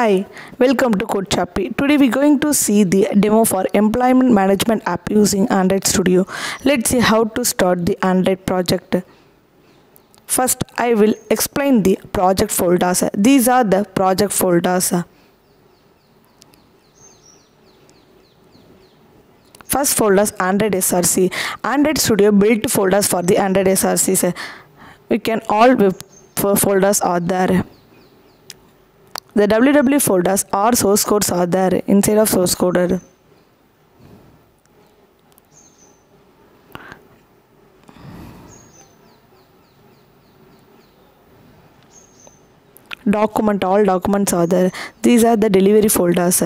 Hi, welcome to Code Shoppy. Today we're going to see the demo for employment management app using Android Studio. Let's see how to start the Android project. First, I will explain the project folders. These are the project folders. First folders Android SRC. Android Studio built folders for the Android SRCs. We can all folders are there. The www folders or source codes are there inside of source code. Document all documents are there. These are the delivery folders.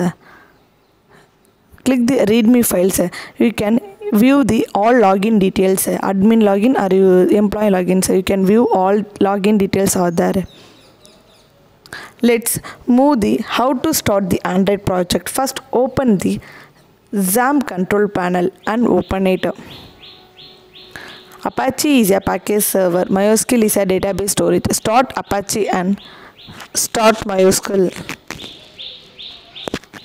Click the readme files. You can view the all login details. Admin login or employee login. So you can view all login details are there let's move the how to start the android project. First open the XAMPP control panel and open it apache is a package server. Mysql is a database storage. Start apache and start mysql.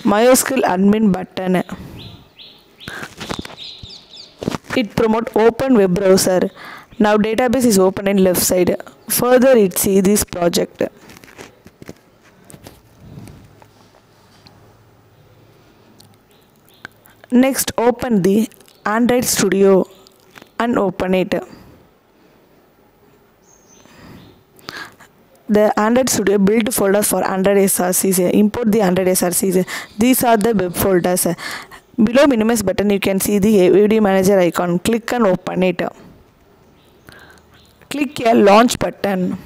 Mysql admin button. It promote open web browser. Now database is open in left side. Further it see this project Next open the Android Studio and open it. The Android Studio build folders for Android SRCs. Import the Android SRCs. These are the web folders. Below minimize button you can see the AVD manager icon. Click and open it. Click a launch button.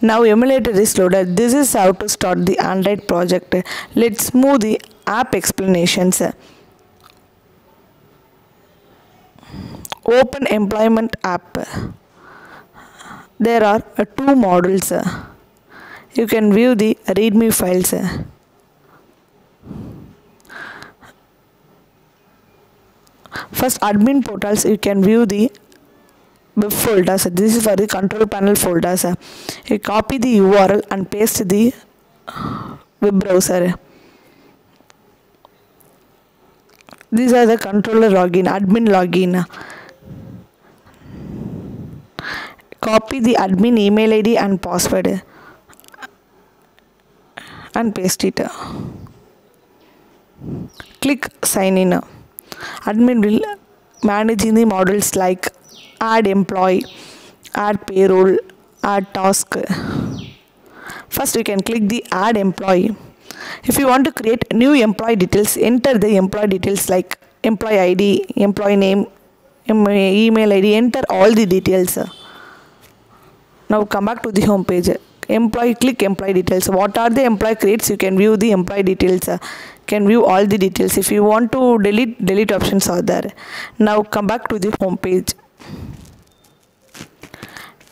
Now emulator is loaded. This is how to start the Android project. Let's move the app explanations. Open employment app. There are uh, two models. You can view the readme files. First admin portals you can view the web folders this is for the control panel folders you copy the url and paste the web browser these are the controller login admin login. Copy the admin email id and password. And paste it. Click sign in. Admin will managing the models like add employee add payroll add task. First you can click the add employee if you want to create new employee details enter the employee details like employee id employee name email id enter all the details now come back to the home page. Employee click employee details. What are the employee creates? You can view the employee details can view all the details. If you want to delete delete options are there. Now come back to the home page.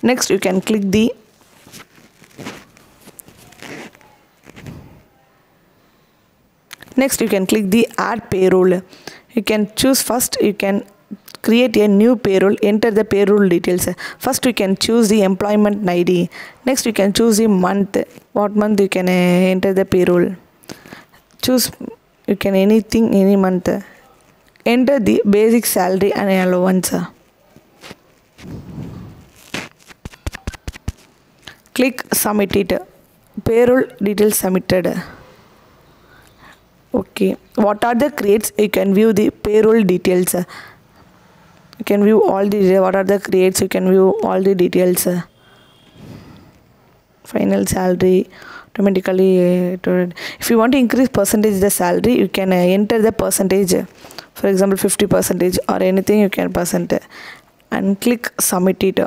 Next you can click the next you can click the add payroll. You can choose first you can create a new payroll enter the payroll details. First you can choose the employment id next you can choose the month what month you can uh, enter the payroll. Choose you can anything any month. Enter the basic salary and allowance. Click submit it. Payroll details submitted okay. What are the creates you can view the payroll details you can view all the what are the creates you can view all the details final salary automatically uh, if you want to increase percentage the salary you can uh, enter the percentage. For example 50 percentage or anything you can percent and click submit it.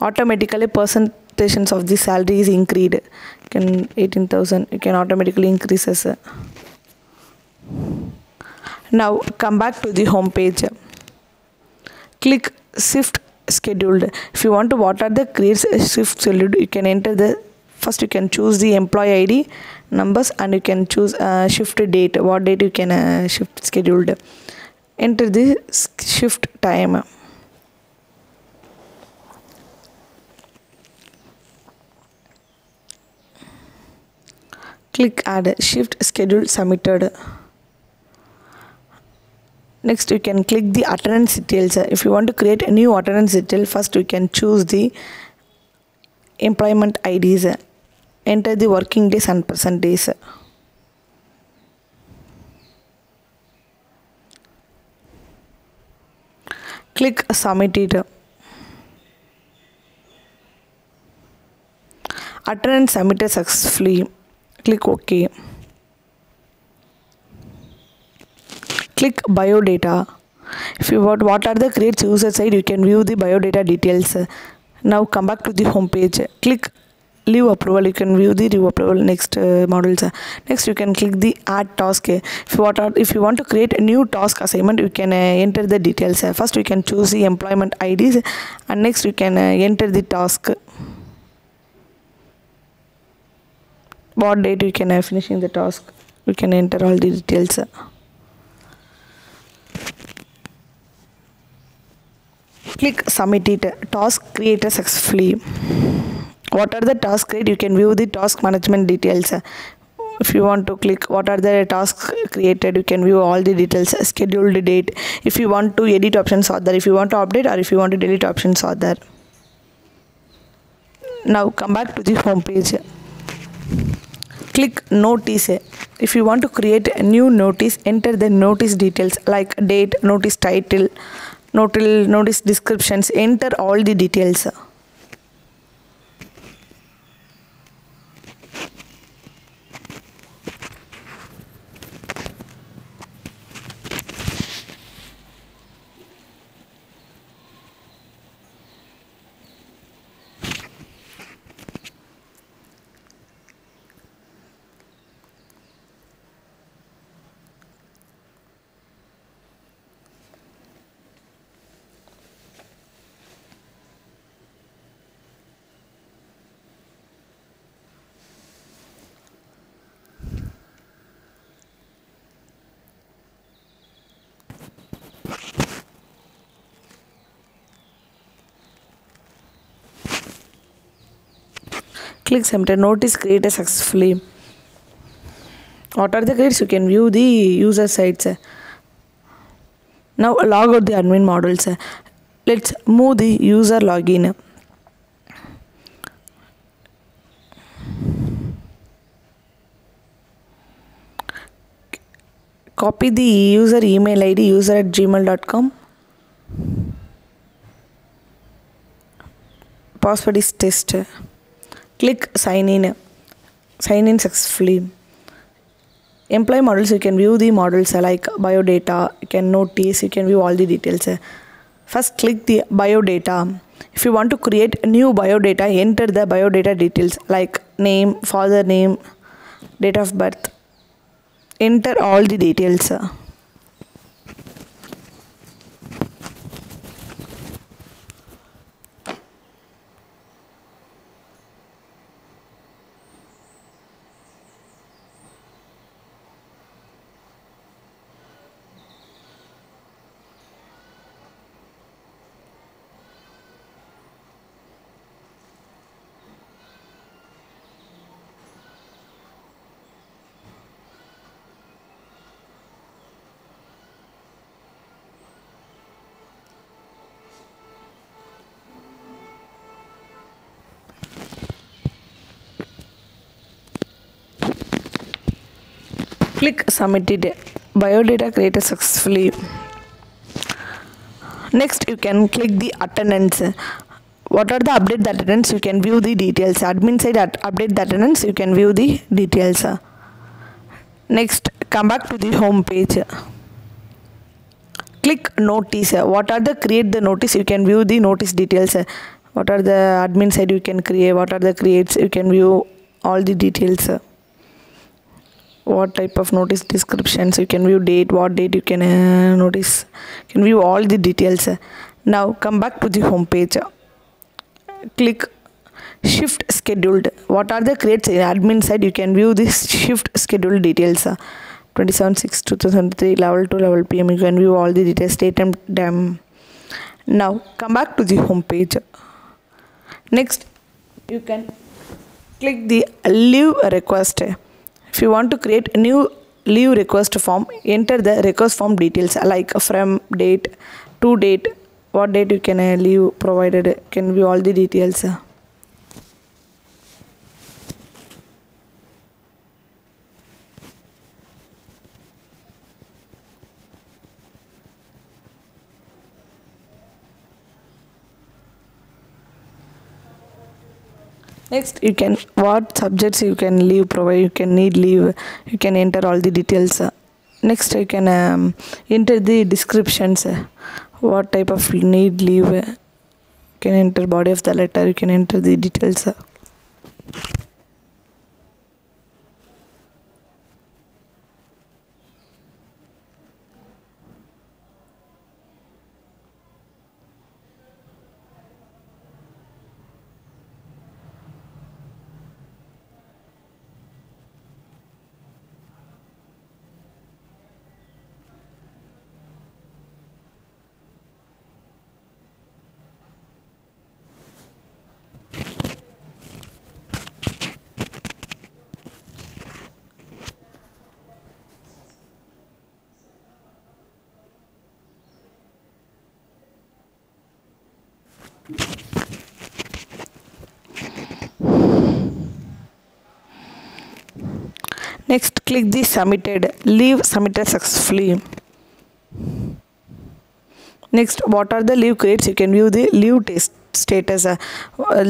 Automatically of the salary is increased can 18000 you can automatically increase increases now come back to the home page. Click shift scheduled. If you want to what are the creates shift scheduled you can enter the first you can choose the employee id numbers and you can choose uh, shift date. What date you can uh, shift scheduled. Enter the shift time click add shift schedule submitted. Next you can click the attendance details. If you want to create a new attendance detail first you can choose the employment IDs enter the working days and present days. Click submit it. Attendance submitted successfully click ok click biodata. If you want what are the creates user side you can view the biodata details. Now come back to the home page. Click leave approval. You can view the leave approval next uh, models next you can click the add task. If you want if you want to create a new task assignment you can uh, enter the details. First you can choose the employment ids and next you can uh, enter the task what date you can uh, finishing the task? You can enter all the details click submit it. Task created successfully. What are the task created you can view the task management details if you want to click what are the tasks created you can view all the details scheduled date. If you want to edit options are there if you want to update or if you want to delete options are there now come back to the home page click notice. If you want to create a new notice enter the notice details like date notice title notice notice descriptions. Enter all the details click submit notice created successfully. What are the grades? You can view the user sites. Now log out the admin models let's move the user login. Copy the user email id user at gmail.com password is test click sign in sign in successfully employee models you can view the models uh, like bio data. you can notice you can view all the details uh. first click the bio data. if you want to create new biodata enter the bio data details like name father name date of birth enter all the details uh. Click submit it biodata created successfully. Next you can click the attendance. What are the update the attendance you can view the details. Admin side at update the attendance you can view the details. Next come back to the home page. Click notice. What are the create the notice? You can view the notice details. What are the admin side you can create? What are the creates? You can view all the details what type of notice descriptions you can view date what date you can uh, notice. You can view all the details. Now come back to the home page. Click shift scheduled. What are the creates? In admin side you can view this shift scheduled details. 27 6 2003 level 2 level pm you can view all the details date and time now come back to the home page. Next you can click the leave request if you want to create a new leave request form enter the request form details like from date to date. What date you can uh, leave provided? Can view all the details next you can what subjects you can leave provide you can need leave you can enter all the details. Next you can um, enter the descriptions. What type of need leave you can enter body of the letter you can enter the details next click the submitted leave submitted successfully. Next what are the leave creates you can view the leave test status uh,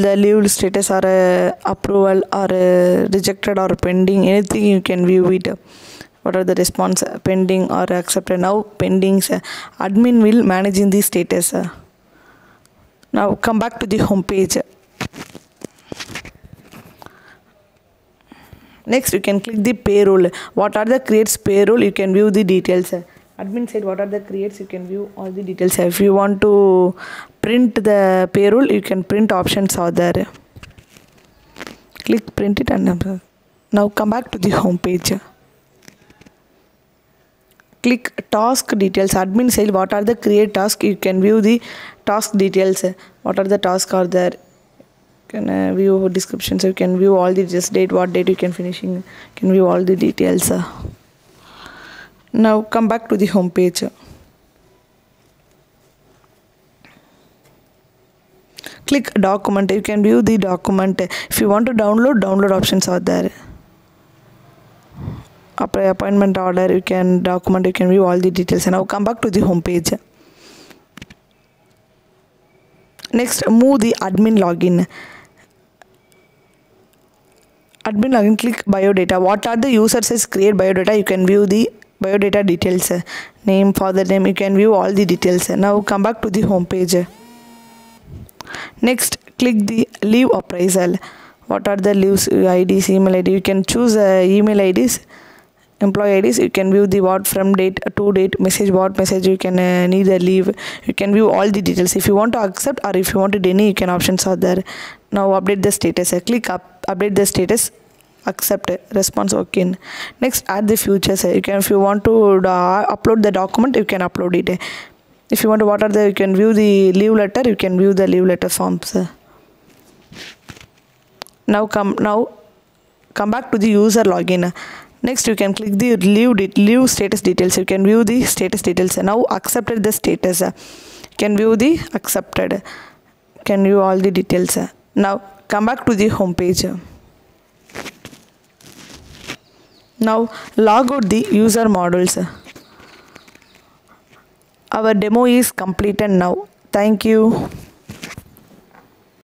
the leave status or uh, approval or uh, rejected or pending. Anything you can view it. What are the response uh, pending or accepted? Now pendings uh, admin will managing the status. Now come back to the home page. Next you can click the payroll. What are the creates payroll? You can view the details. Admin said what are the creates? You can view all the details. If you want to print the payroll you can print options are there. Click print it and uh, now come back to the home page click task details admin said what are the create task you can view the task details. What are the tasks are there? Can uh, view descriptions you can view all the just date what date you can finishing can view all the details. Now come back to the home page. Click document you can view the document. If you want to download download options are there appointment order you can document you can view all the details. And now come back to the home page. Next move the admin login. Admin login click biodata. What are the user says create biodata. You can view the biodata details. Name father name you can view all the details. Now come back to the home page. Next click the leave appraisal. What are the leaves ids email id you can choose uh, email ids employee ids you can view the what from date to date message what message you can uh, need a leave. You can view all the details. If you want to accept or if you wanted any you can options are there. Now update the status. Click up update the status accept response okay next add the futures. You can if you want to uh, upload the document you can upload it. If you want to what are the you can view the leave letter you can view the leave letter forms. Now come now come back to the user login next you can click the leave leave status details. You can view the status details. Now accepted the status. Can view the accepted. Can view all the details. Now come back to the home page. Now log out the user models our demo is completed now. Thank you